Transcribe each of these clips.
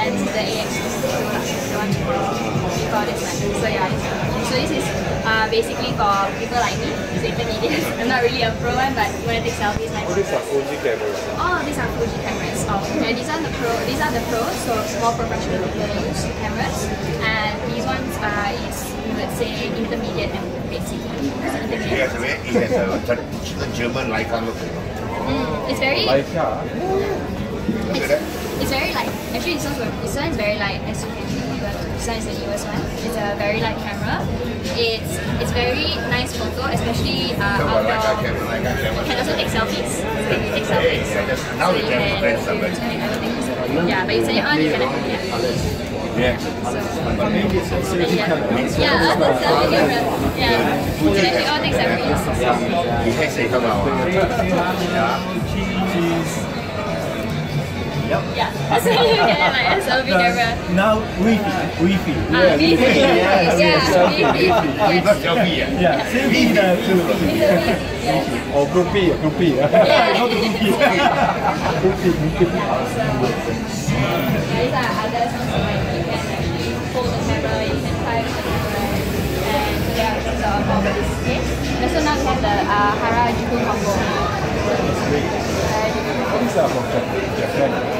and the AX is the one we call this one. So yeah, so this is uh, basically for people like me, so. I'm not really a pro one, but when I take selfies, my these are Fuji cameras. Oh, these are Fuji cameras. Oh, and these are the pro. These are the pros, so more professional people use cameras, and these ones are uh, is you would say intermediate and basic. Yes, has a it has a, a German life. Mm, it's very. Life, yeah. at that. It's very light. Actually, this one, this one is very light. As you can see, this one is the newest one. It's a very light camera. It's it's very nice photo, especially uh, Talk about Leica outdoor. camera, Leica You camera. can also take selfies. So you take selfies. Yeah, that's- now so the you camera can brands are very- turn it everything. Yeah, but you turn it on, you can yeah. Yeah. But maybe it's a selfie Yeah, camera. yeah, also selfie camera. Yeah, you can actually all take selfies. 你可以试下嘛。Yeah, so you get like a selfie camera. Now Wi-Fi, Wi-Fi. Ah, Wi-Fi. Yes, Yeah, yes, Wi-Fi. Not Yes. selfie 啊。Yeah, same uh, too. It's a Wi-Fi, yeah. Or groupie, groupie. Yeah. Groupie, groupie. These are others also like you can actually hold the camera, you can fly with the camera, and they are also on board with. And also now we have the uh, Harajuku combo. Harajuku combo. These are from Japan.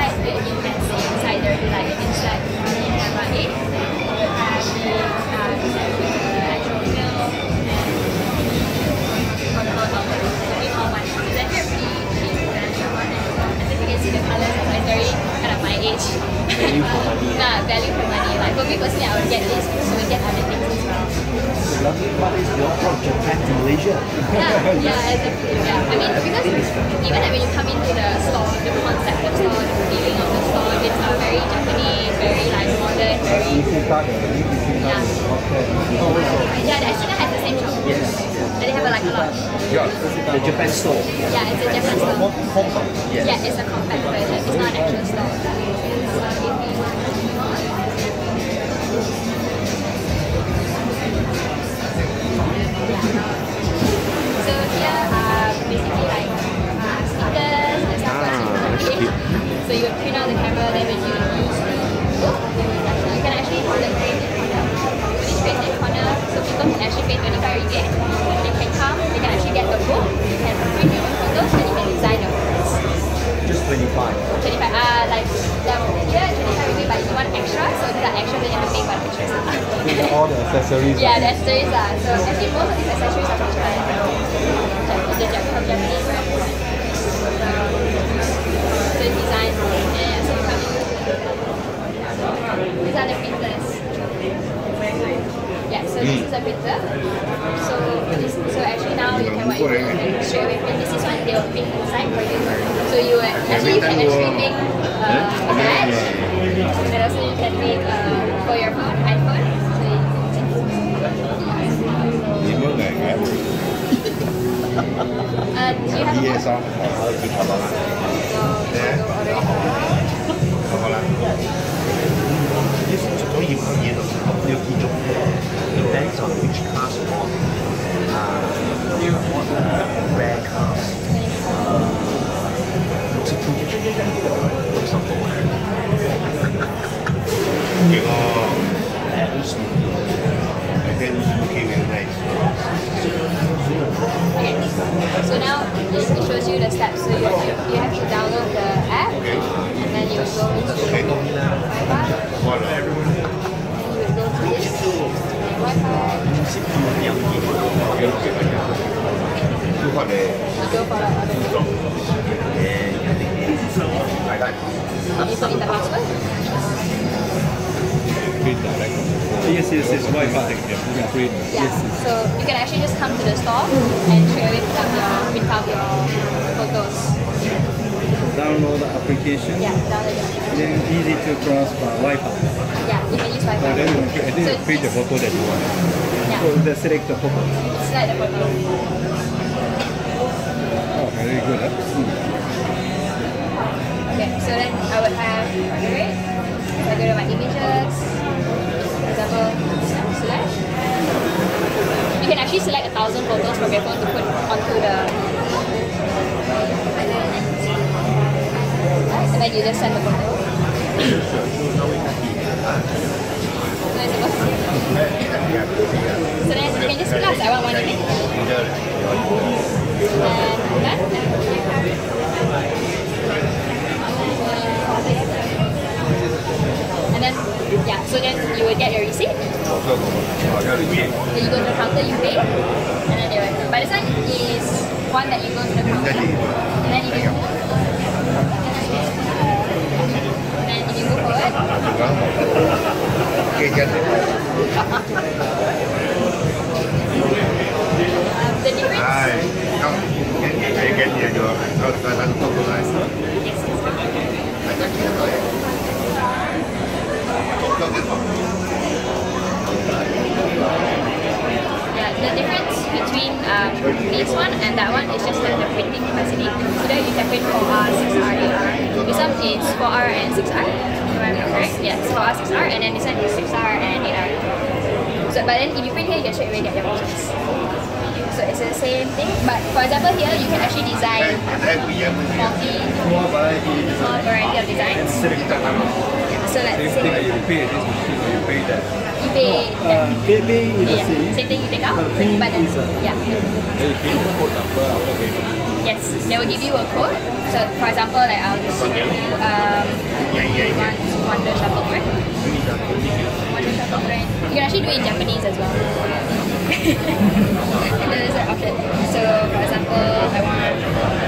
personally, I would get this so we get other things as well. What is your from Japan to Malaysia? Yeah, yeah, exactly. Yeah, I mean because even like when you come into the store, the concept of the store, the feeling of the store, it's uh, very Japanese, very like modern, very Easy card, easy yeah. card. Okay. Yeah, the Ashina has the same shop. Yes. But they have a, like a lot. The Japan store. Yeah, it's a Japan store. Yes. Yeah, it's a compact version. It's not an actual store. So here are basically like uh, stickers and stuff like that. So you would print out the camera, then when you can actually hold the creative corner, so people can actually pay 25 ringgit. They can come, they can actually get the book, you can print your own photos, and you can design your photos. Just 25. For the. These are all the accessories. Yeah, the accessories are. So actually most of these accessories are from Japan. Jap- from Japanese Yes, yes, yes. Wi-Fi. Yeah, print. Yeah. So you can actually just come to the store and straight away print out your. Download the application. Yeah, download application. Then easy to cross by Wi-Fi. Yeah, you can use Wi-Fi. And then you then So print the photo that you want. Yeah. So the select the photo. Select the photo. Oh, very good. Huh? Okay, so then I would have the right. If I go to my images, for example, select. You can actually select a thousand photos from your phone to put onto the. Then you just send the. So then can. And. Then, yeah, so then you will get your receipt. Then you go to the counter, you pay, and then they will. But this one is one that you go to the counter, and then you move, and then if you move forward, Okay, can um, the difference. Hai, kau can I get here your kau kau tak tahu kau lah. Yes, yes. I tak kira kau. Kau kan Yeah, the difference between um, this one and that one is just the, the printing capacity. So there you can print 4R, 6R, 8R. This one is 4R and 6R. Am I correct? Yes, 4R, 6R, and then this one is 6R and 8R. So, but then if you print here, you can straight away get your pictures. So it's the same thing, but for example here, you can actually design multi, More variety of designs. So let's Same thing say you pay this machine or you pay that. you pay, Uh, baby is the yeah, same. same thing you take out, But is a- yeah. Then you pay the code number after payment. Yes, they will give you a code. So, for example, like I'll just um, ya. one Wonder Shuttle Train. You can actually do it in Japanese as well. there's an option. So, for example, I want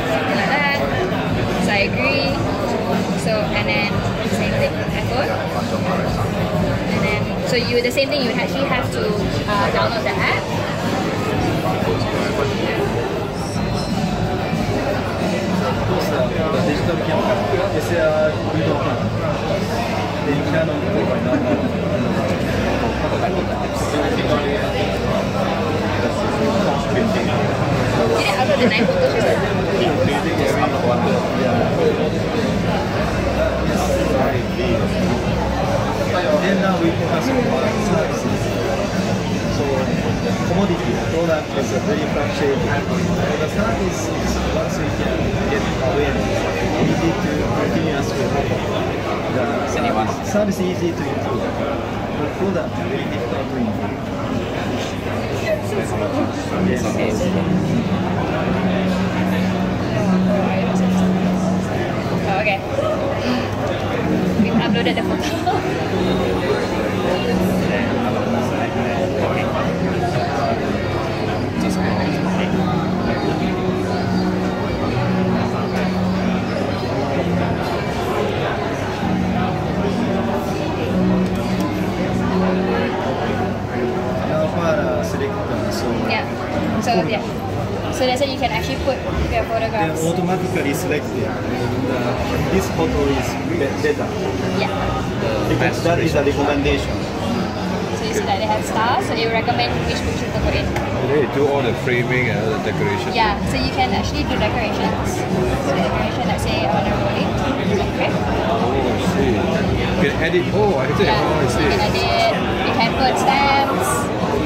something like that. So I agree. So, and then same thing, iPhone. And then, so you the same thing. You actually have to uh, download the app. The digital camera. SLR video camera. The nine photos? Then now we focus on services. So commodity product is a very fluctuating. The service is once we can get awareness, easy to continuously perform. The service, service easy to improve. The product very difficult to improve. Oh, okay. We've uploaded the photo. Now they photographs. automatically selected. And, uh, this photo is be- better Yeah. because that is a recommendation. So you see that they have stars, so they will recommend which picture to put in. They do all the framing and all the decoration. Yeah. So you can actually do decorations. So decoration, let's say on a rolling. Okay. Oh, I see. You can edit. Oh, I see. Yeah. Oh, I You can edit. You can put stamps.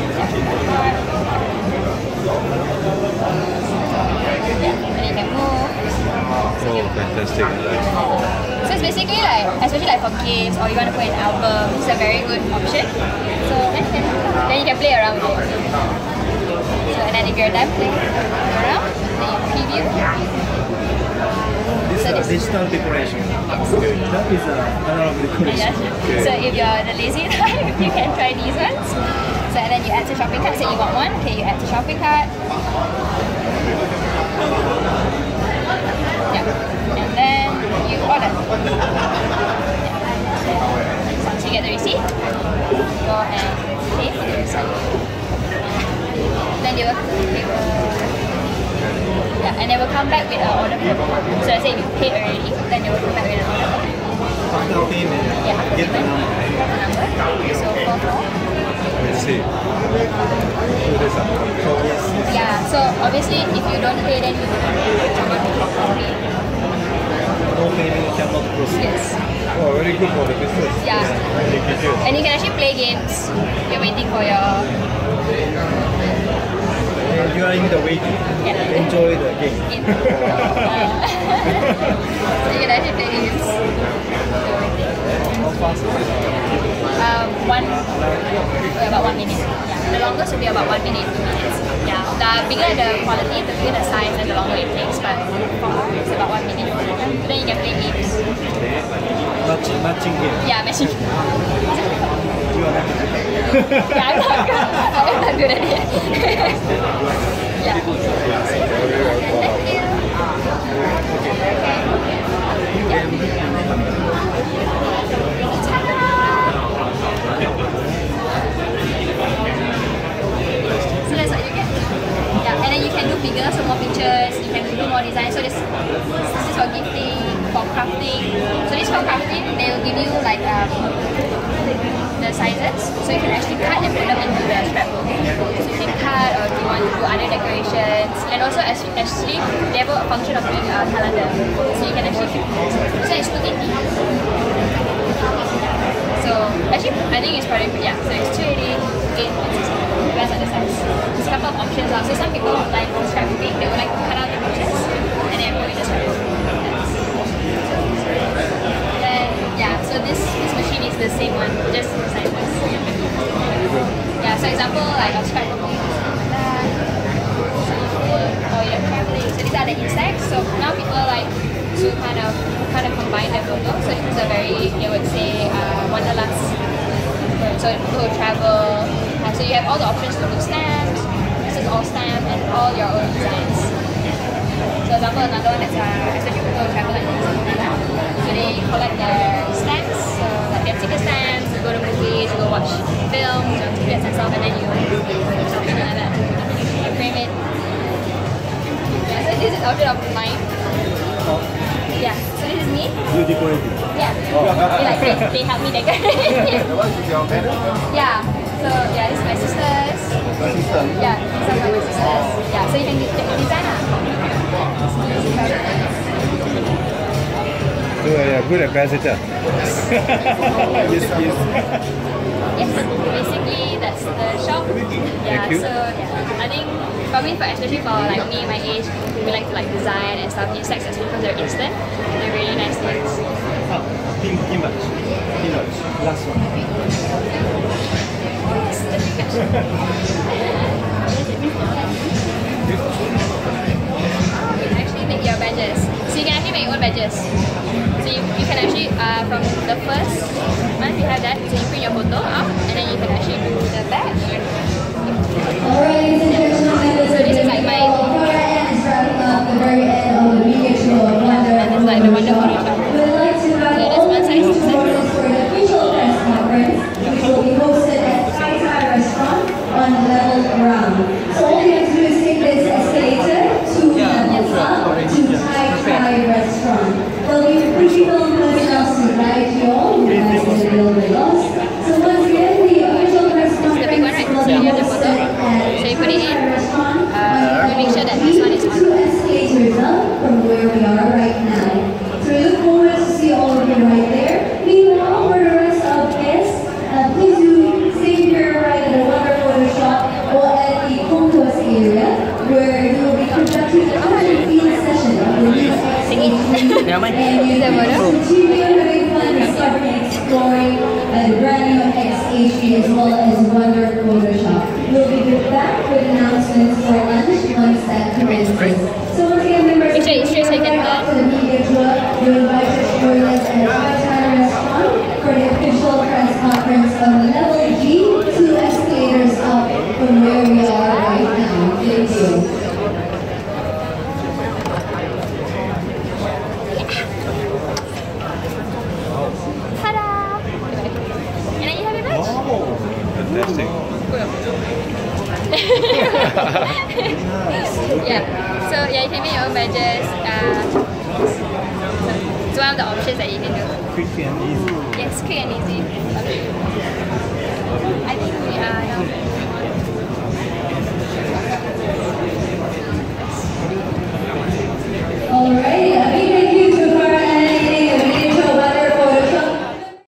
Yeah. And you can move. Oh, fantastic. So it's basically like, especially like for gifts or you want to put an album, it's a very good option. So then you can, then you can play around with it. So and then if you're done playing around, then you preview. This So is a this- digital decoration. That is uh, a analog decoration. Yes. So if you're the lazy type, you can try these ones and then you add to shopping cart. Say you want one, okay, you add to shopping cart. Yeah. And then you order. Yeah. So you get the receipt, go and pay for the receipt. Then they will, they will yeah, and they will come back with an order form. So I say you paid already, then they will come back with an order form. After payment, yeah, after payment. Get the number. So 4 4. I see. Yeah, so obviously if you don't pay then you cannot pay. No payment cannot proceed. Yes. Oh, very good for the business. Yeah. yeah. And you can actually play games. You're waiting for your... And you are in the waiting. Yeah. Enjoy the game. In... so you can actually play games. How fast one, about one minute. Yeah, the longest will be about one minute, two minutes. Yeah, the bigger the quality, the bigger the size, and the longer it takes. But for it's about one minute. Then you can play games. Matching, matching game. Yeah, matching. You are not yeah, I'm not good. I'm not good at it. yeah. Bigger, so more pictures, you can do more design. So this, this is for gifting, for crafting. So this for crafting, they will give you like um, the sizes, so you can actually cut and put them into the scrapbook. So you can cut or if you want to do other decorations. And also actually, they have a function of doing a calendar. So you can actually, so it's 280. So actually, I think it's probably yeah. So it's 280, 8, and 60. Depends on the size. There's a couple of options. Also, some people like scrapbooking. They would like to cut out the pictures and then put in the scrapbook. Then yeah. So this this machine is the same one, just sizes. Yeah. So example like that, seafood, Or you're. So these are the Instax. So now people like to kind of kind of combine their photo. So it's a very you would say uh, wanderlust. So people who travel. Uh, so you have all the options to do stamps. This is all stamp and all your own designs. So example another one that's uh, especially people who travel like New So they collect their stamps. So like have ticket stamps. You go to movies. You go watch films or tickets and stuff, and then you something like that. You frame it. Yeah. So this is option of mine. Yeah. So this is me. You decorate it. Yeah. Oh. They like they, they help me decorate. yeah. So yeah, this is my sisters. Yeah, these are my sisters. Yeah, so you can de- de- design So uh, yeah, good ambassador. Yes, yes. Yes, basically that's the shop. Yeah, Thank you. so yeah, I think for me, for especially for like me my age, we like to like design and stuff. Instax especially because they're instant. They're really nice things. Ah, pink image. Image. Last one. You actually make your badges. So you can actually make your own badges. So you, you can actually, uh, from the first month you have that, so you print your photo out and then you can actually do the badge. Alright, ladies and gentlemen, So this is like my, Farah Ann is wrapping up the very end of the media show of Wonder. and it's like the Wonder Photo Shop. We would like to invite Yeah, all that's of one you size to join us for the official press conference, which will be hosted at Thai Thai Restaurant on level around. So all you have to do is take this escalator two levels up to Thai Thai Restaurant. There'll be Fujifilm personnel to guide you all who has been a little bit lost. So once again, the official press This is the big one, right? conference will So you be have the photo. hosted at So you put it in. Restaurant Uh, we make sure that this one is on. two escalators up from where we are right now. So we look forward to see all of you right there. Meanwhile, for the rest of guests, uh, please do stay here right at the Wonder Photoshop or at the concourse area where you will be conducting a field session of the new Singing. X18 and you The can photo? continue having fun discovering and exploring uh, the brand new X18 as well as Wonder Photo Shop. We'll be back with announcements for lunch once that commences. So once again, members, Make sure it's straight so you the media tour, you're invited to join us at Thai Thai Restaurant for the official press conference of level G, two escalators up from where we are right now. Thank you. Ta-da! And then you have your badge. Oh, fantastic. yeah. So yeah, you can make your own badges. Uh, it's one of the options that you can do. Quick and easy. Yes, quick and easy. I think we are now